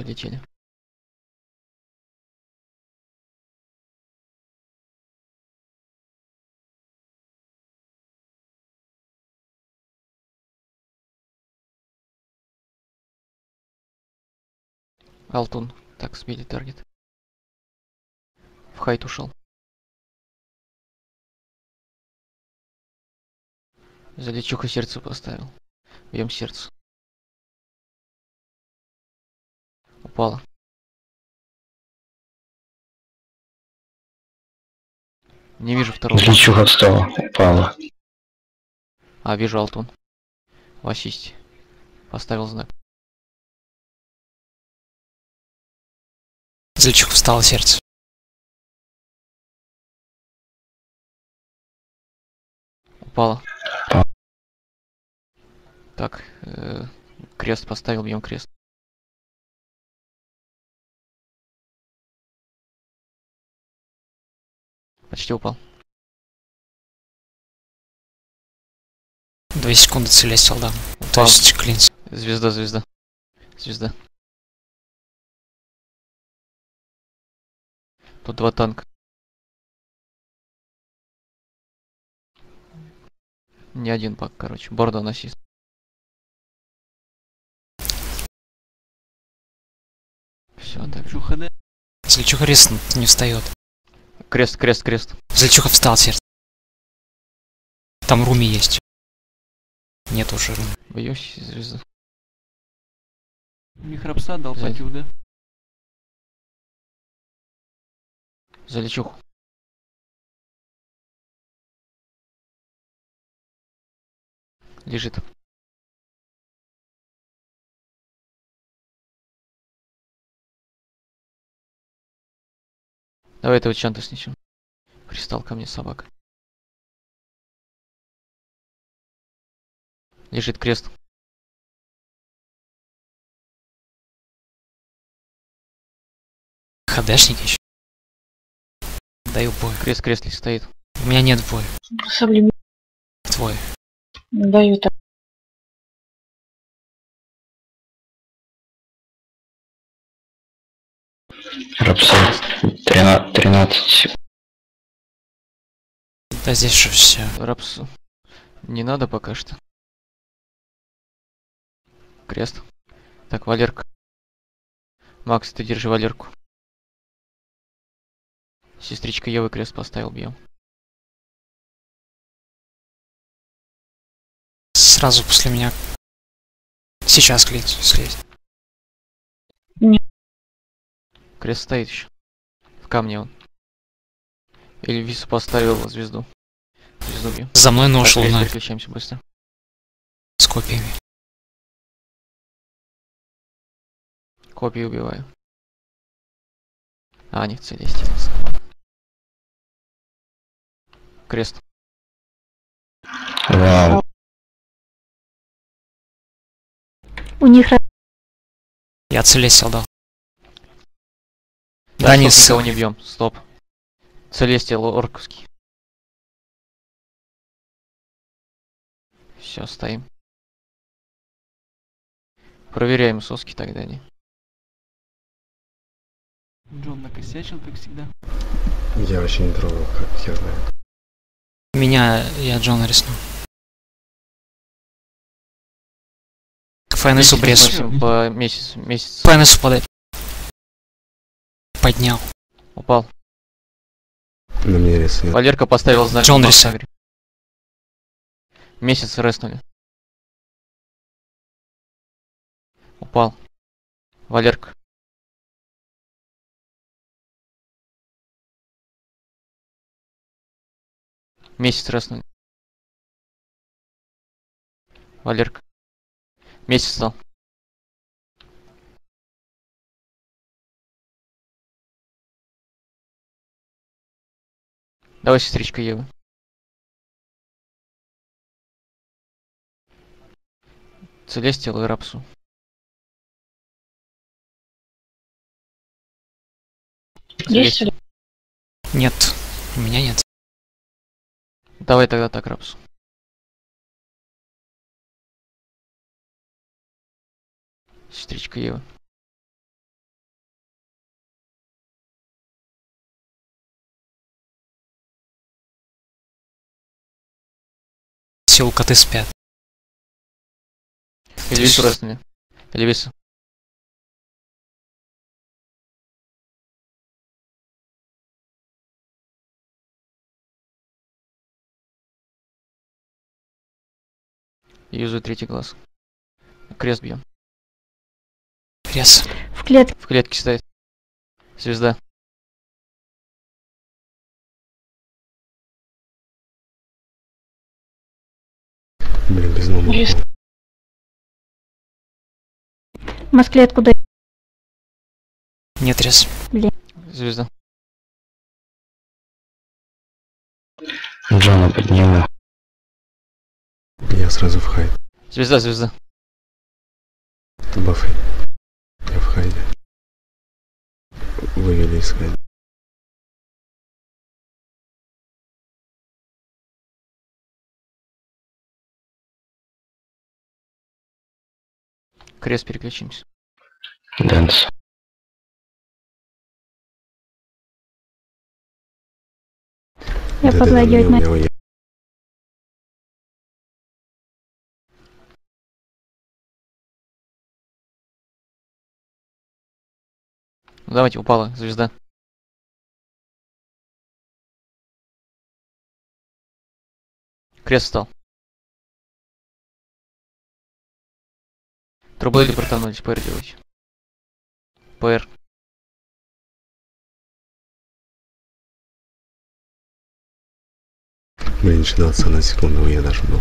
полетели. Алтун. Так, сбили таргет. В хайт ушел. За лечуху сердце поставил. Бьем сердце. Упала. Не вижу второго. Личуга встала, упала. А, вижу Алтун. В ассисте. Поставил знак. Зальчук встало сердце. Упала. А. Так, э, крест поставил, бьем крест. Почти упал. Две секунды целестил, да. То есть клинс. Звезда, звезда. Звезда. Тут два танка. Не один пак, короче. Бордо ассист. Все, так. Зальчуха рез не встает. Крест, крест, крест. Зальчуха встал сердце. Там Руми есть. Нет уже Руми. Боюсь, звезда. Михрапса дал патил, да? За лечуху. Лежит. Давай этого чанта снесем. Пристал ко мне собака. Лежит крест. ХДшник еще. Даю бой. Крест, крест ли стоит. У меня нет боя. Саблем Твой. даю так. Рапсо. 13, 13 Да здесь же все. Рапсу. Не надо пока что. Крест. Так, Валерка. Макс, ты держи Валерку. Сестричка Евы крест поставил, бьем. Сразу после меня. Сейчас клеить, слезть. Крест стоит еще. Камне он. Эльвису поставил звезду. Звезду. За мной Так, нож крест, луной переключаемся быстро. с копьями. Копии убиваю. А, не в целесте. Крест. Вау. У них Я целестил дал. Да, Да, не с... не бьем. Стоп. Целестиал орковский. Все, стоим. Проверяем соски тогда не. Джон накосячил, как всегда. Я вообще не трогал, как хер знает. Меня, я Джона рисну. К брез. сносим По месяц, месяц. Файнесу подай. Поднял. Упал. На мне рисует. Валерка поставил знак. Джон. Максагре. Месяц реснули. Упал. Валерка. Месяц реснули. Валерка. Месяц стал. Давай, сестричка Ева. Целестил и Рапсу. есть Целестил. Нет. У меня нет. Давай тогда так, Рапсу. Сестричка Ева. Все ЛКТ спят. Эльвису раз мне. Эльвису. Юзаю третий глаз. Крест бьем. Крес. В клетке. В клетке стоит. Звезда. Блин, без номера. Рис. Масклетку даю. Нет рез. Звезда. Джона подниму. Я сразу в hide. Звезда, звезда. Бафай. Я в hide е. Вывели из hide а. Крест переключимся. Dance. Я подлагивать на... Ну, давайте, упала звезда. Крест встал. Трубы депортанулись, ПР делайте. ПР. Блин, 16 на секунду я даже был.